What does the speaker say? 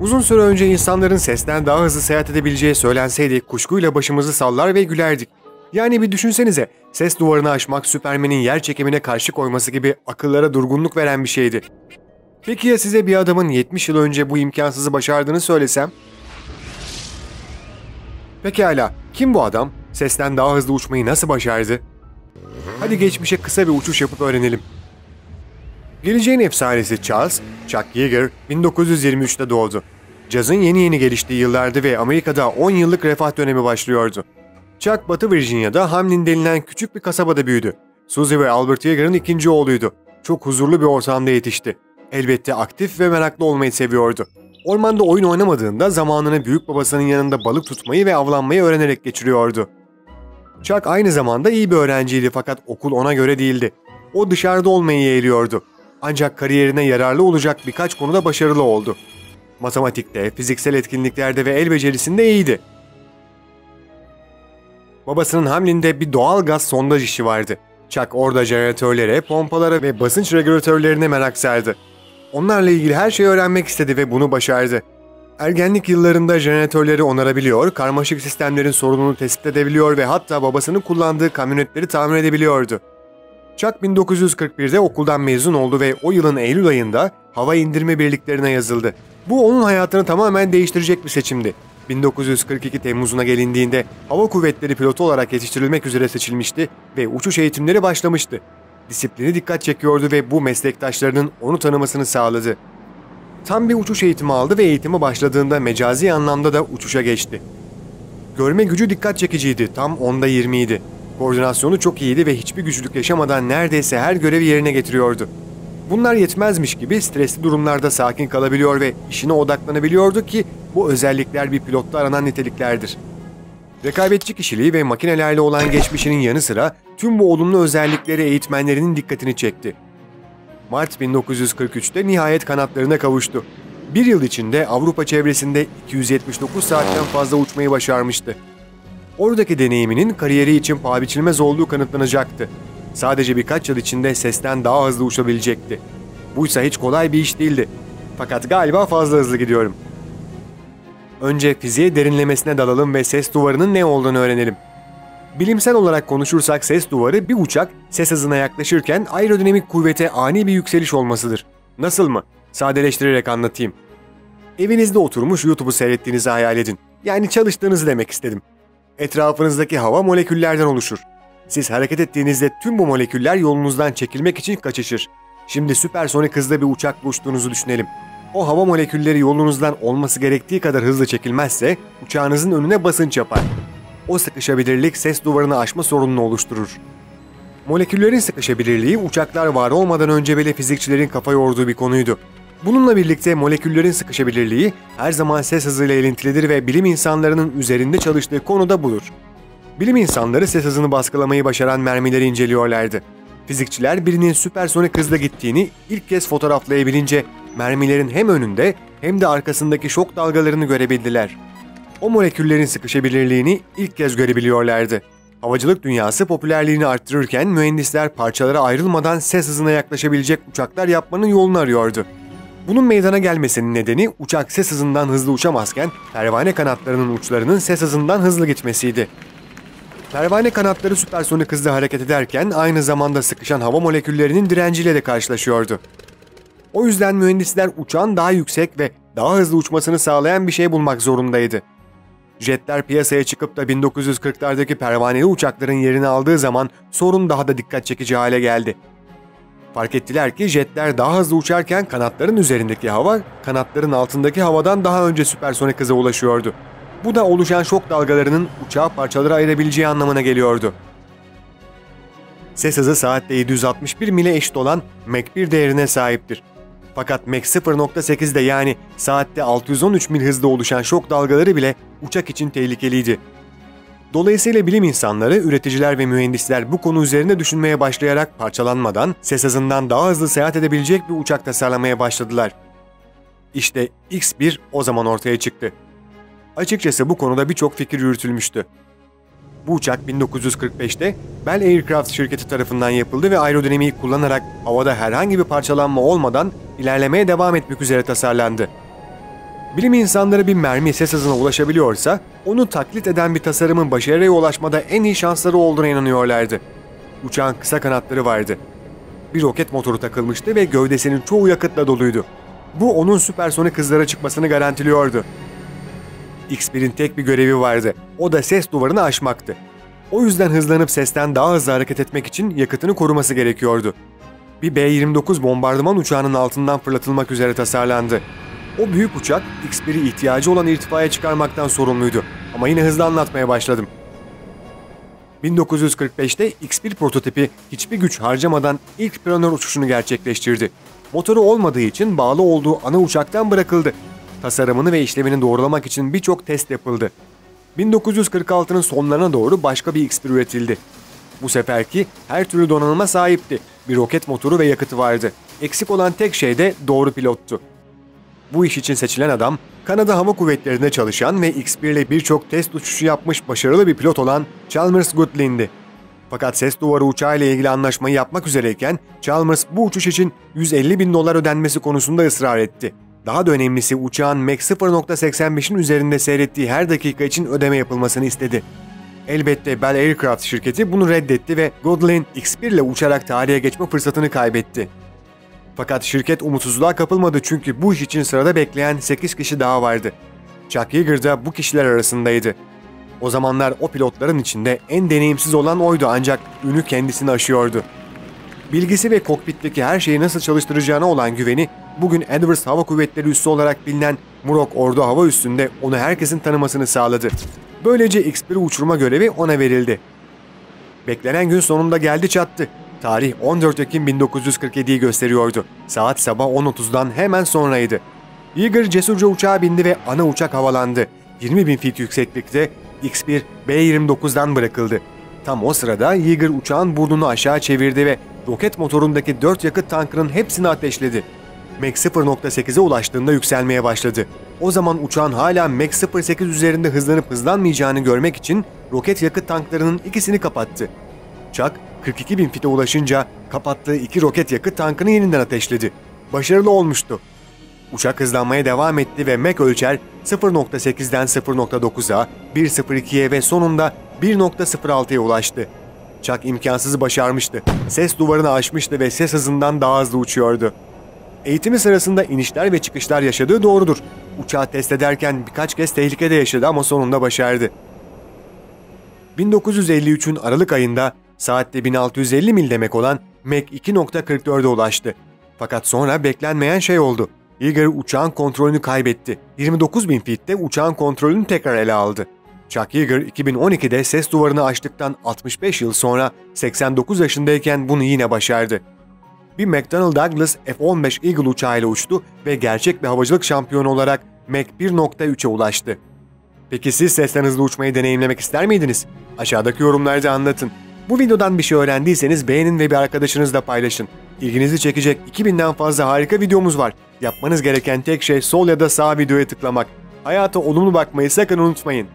Uzun süre önce insanların sesten daha hızlı seyahat edebileceği söylenseydi kuşkuyla başımızı sallar ve gülerdik. Yani bir düşünsenize, ses duvarını aşmak Süpermen'in yer çekimine karşı koyması gibi akıllara durgunluk veren bir şeydi. Peki ya size bir adamın 70 yıl önce bu imkansızı başardığını söylesem? Pekala, kim bu adam? Sesten daha hızlı uçmayı nasıl başardı? Hadi geçmişe kısa bir uçuş yapıp öğrenelim. Geleceğin efsanesi Charles, Chuck Yeager 1923'te doğdu. Cazın yeni yeni geliştiği yıllardı ve Amerika'da 10 yıllık refah dönemi başlıyordu. Chuck, Batı Virginia'da Hamlin denilen küçük bir kasabada büyüdü. Suzy ve Albert Yeager'ın ikinci oğluydu. Çok huzurlu bir ortamda yetişti. Elbette aktif ve meraklı olmayı seviyordu. Ormanda oyun oynamadığında zamanını büyük babasının yanında balık tutmayı ve avlanmayı öğrenerek geçiriyordu. Chuck aynı zamanda iyi bir öğrenciydi fakat okul ona göre değildi. O dışarıda olmayı yeğliyordu. Ancak kariyerine yararlı olacak birkaç konuda başarılı oldu. Matematikte, fiziksel etkinliklerde ve el becerisinde iyiydi. Babasının Hamlin'de bir doğal gaz sondaj işi vardı. Chuck orada jeneratörlere, pompalara ve basınç regülatörlerine merak sardı. Onlarla ilgili her şeyi öğrenmek istedi ve bunu başardı. Ergenlik yıllarında jeneratörleri onarabiliyor, karmaşık sistemlerin sorununu tespit edebiliyor ve hatta babasının kullandığı kamyonetleri tamir edebiliyordu. Chuck 1941'de okuldan mezun oldu ve o yılın Eylül ayında hava indirme birliklerine yazıldı. Bu onun hayatını tamamen değiştirecek bir seçimdi. 1942 Temmuz'una gelindiğinde hava kuvvetleri pilotu olarak yetiştirilmek üzere seçilmişti ve uçuş eğitimleri başlamıştı. Disiplini dikkat çekiyordu ve bu meslektaşlarının onu tanımasını sağladı. Tam bir uçuş eğitimi aldı ve eğitime başladığında mecazi anlamda da uçuşa geçti. Görme gücü dikkat çekiciydi, tam onda 20 idi. Koordinasyonu çok iyiydi ve hiçbir güçlük yaşamadan neredeyse her görevi yerine getiriyordu. Bunlar yetmezmiş gibi stresli durumlarda sakin kalabiliyor ve işine odaklanabiliyordu ki bu özellikler bir pilotta aranan niteliklerdir. Rekabetçi kişiliği ve makinelerle olan geçmişinin yanı sıra tüm bu olumlu özellikleri eğitmenlerinin dikkatini çekti. Mart 1943'te nihayet kanatlarına kavuştu. Bir yıl içinde Avrupa çevresinde 279 saatten fazla uçmayı başarmıştı. Oradaki deneyiminin kariyeri için paha biçilmez olduğu kanıtlanacaktı. Sadece birkaç yıl içinde sesten daha hızlı uçabilecekti. Buysa hiç kolay bir iş değildi. Fakat galiba fazla hızlı gidiyorum. Önce fiziğe derinlemesine dalalım ve ses duvarının ne olduğunu öğrenelim. Bilimsel olarak konuşursak ses duvarı bir uçak ses hızına yaklaşırken aerodinamik kuvvete ani bir yükseliş olmasıdır. Nasıl mı? Sadeleştirerek anlatayım. Evinizde oturmuş YouTube'u seyrettiğinizi hayal edin. Yani çalıştığınızı demek istedim. Etrafınızdaki hava moleküllerden oluşur. Siz hareket ettiğinizde tüm bu moleküller yolunuzdan çekilmek için kaçışır. Şimdi süpersonik hızda bir uçakla uçtuğunuzu düşünelim. O hava molekülleri yolunuzdan olması gerektiği kadar hızlı çekilmezse uçağınızın önüne basınç yapar. O sıkışabilirlik ses duvarını aşma sorununu oluşturur. Moleküllerin sıkışabilirliği uçaklar var olmadan önce bile fizikçilerin kafa yorduğu bir konuydu. Bununla birlikte moleküllerin sıkışabilirliği her zaman ses hızıyla ilintilidir ve bilim insanlarının üzerinde çalıştığı konu da budur. Bilim insanları ses hızını baskılamayı başaran mermileri inceliyorlardı. Fizikçiler birinin süpersonik hızla gittiğini ilk kez fotoğraflayabilince mermilerin hem önünde hem de arkasındaki şok dalgalarını görebildiler. O moleküllerin sıkışabilirliğini ilk kez görebiliyorlardı. Havacılık dünyası popülerliğini arttırırken mühendisler parçalara ayrılmadan ses hızına yaklaşabilecek uçaklar yapmanın yolunu arıyordu. Bunun meydana gelmesinin nedeni uçak ses hızından hızlı uçamazken pervane kanatlarının uçlarının ses hızından hızlı gitmesiydi. Pervane kanatları süpersonik hızla hareket ederken aynı zamanda sıkışan hava moleküllerinin direnciyle de karşılaşıyordu. O yüzden mühendisler uçağın daha yüksek ve daha hızlı uçmasını sağlayan bir şey bulmak zorundaydı. Jetler piyasaya çıkıp da 1940'lardaki pervaneli uçakların yerini aldığı zaman sorun daha da dikkat çekici hale geldi. Fark ettiler ki jetler daha hızlı uçarken kanatların üzerindeki hava, kanatların altındaki havadan daha önce süpersonik hıza ulaşıyordu. Bu da oluşan şok dalgalarının uçağı parçalara ayırabileceği anlamına geliyordu. Ses hızı saatte 761 mile eşit olan Mach 1 değerine sahiptir. Fakat Mach 0.8'de yani saatte 613 mil hızda oluşan şok dalgaları bile uçak için tehlikeliydi. Dolayısıyla bilim insanları, üreticiler ve mühendisler bu konu üzerinde düşünmeye başlayarak parçalanmadan ses hızından daha hızlı seyahat edebilecek bir uçak tasarlamaya başladılar. İşte X-1 o zaman ortaya çıktı. Açıkçası bu konuda birçok fikir yürütülmüştü. Bu uçak 1945'te Bell Aircraft şirketi tarafından yapıldı ve aerodinamiği kullanarak havada herhangi bir parçalanma olmadan ilerlemeye devam etmek üzere tasarlandı. Bilim insanları bir mermi ses hızına ulaşabiliyorsa, onu taklit eden bir tasarımın başarıya ulaşmada en iyi şansları olduğuna inanıyorlardı. Uçağın kısa kanatları vardı. Bir roket motoru takılmıştı ve gövdesinin çoğu yakıtla doluydu. Bu onun süpersonik hızlara çıkmasını garantiliyordu. X-1'in tek bir görevi vardı. O da ses duvarını aşmaktı. O yüzden hızlanıp sesten daha hızlı hareket etmek için yakıtını koruması gerekiyordu. Bir B-29 bombardıman uçağının altından fırlatılmak üzere tasarlandı. O büyük uçak X-1'i ihtiyacı olan irtifaya çıkarmaktan sorumluydu. Ama yine hızlı anlatmaya başladım. 1945'te X-1 prototipi hiçbir güç harcamadan ilk planör uçuşunu gerçekleştirdi. Motoru olmadığı için bağlı olduğu ana uçaktan bırakıldı. Tasarımını ve işlevini doğrulamak için birçok test yapıldı. 1946'nın sonlarına doğru başka bir X-1 üretildi. Bu seferki her türlü donanıma sahipti. Bir roket motoru ve yakıtı vardı. Eksik olan tek şey de doğru pilottu. Bu iş için seçilen adam, Kanada Hava Kuvvetleri'nde çalışan ve X-1 ile birçok test uçuşu yapmış başarılı bir pilot olan Chalmers Goodlin'di. Fakat ses duvarı uçağı ile ilgili anlaşmayı yapmak üzereyken Chalmers bu uçuş için 150 bin dolar ödenmesi konusunda ısrar etti. Daha da önemlisi uçağın Mach 0.85'in üzerinde seyrettiği her dakika için ödeme yapılmasını istedi. Elbette Bell Aircraft şirketi bunu reddetti ve Godlin X-1 ile uçarak tarihe geçme fırsatını kaybetti. Fakat şirket umutsuzluğa kapılmadı çünkü bu iş için sırada bekleyen 8 kişi daha vardı. Chuck Yeager da bu kişiler arasındaydı. O zamanlar o pilotların içinde en deneyimsiz olan oydu ancak ünü kendisini aşıyordu. Bilgisi ve kokpitteki her şeyi nasıl çalıştıracağına olan güveni bugün Edwards Hava Kuvvetleri Üssü olarak bilinen Murok Ordu Hava Üssü'nde onu herkesin tanımasını sağladı. Böylece X-1'i uçurma görevi ona verildi. Beklenen gün sonunda geldi çattı. Tarih 14 Ekim 1947'yi gösteriyordu. Saat sabah 10.30'dan hemen sonraydı. Yeager cesurca uçağa bindi ve ana uçak havalandı. 20 bin feet yükseklikte X-1 B-29'dan bırakıldı. Tam o sırada Yeager uçağın burnunu aşağı çevirdi ve roket motorundaki 4 yakıt tankının hepsini ateşledi. Mach 0.8'e ulaştığında yükselmeye başladı. O zaman uçağın hala Mach 0.8 üzerinde hızlanıp hızlanmayacağını görmek için roket yakıt tanklarının ikisini kapattı. Chuck 42 bin fite ulaşınca kapattığı iki roket yakıt tankını yeniden ateşledi. Başarılı olmuştu. Uçak hızlanmaya devam etti ve Mach ölçer 0.8'den 0.9'a, 1.02'ye ve sonunda 1.06'ya ulaştı. Chuck imkansızı başarmıştı. Ses duvarını aşmıştı ve ses hızından daha hızlı uçuyordu. Eğitimi sırasında inişler ve çıkışlar yaşadığı doğrudur. Uçağı test ederken birkaç kez tehlikede yaşadı ama sonunda başardı. 1953'ün Aralık ayında saatte 1650 mil demek olan Mach 2.44'e ulaştı. Fakat sonra beklenmeyen şey oldu. Yeager uçağın kontrolünü kaybetti. 29 bin feet'te uçağın kontrolünü tekrar ele aldı. Chuck Yeager 2012'de ses duvarını aştıktan 65 yıl sonra 89 yaşındayken bunu yine başardı. Bir McDonnell Douglas F-15 Eagle uçağıyla uçtu ve gerçek bir havacılık şampiyonu olarak Mach 1.3'e ulaştı. Peki siz sesten hızlı uçmayı deneyimlemek ister miydiniz? Aşağıdaki yorumlarda anlatın. Bu videodan bir şey öğrendiyseniz beğenin ve bir arkadaşınızla paylaşın. İlginizi çekecek 2000'den fazla harika videomuz var. Yapmanız gereken tek şey sol ya da sağ videoya tıklamak. Hayata olumlu bakmayı sakın unutmayın.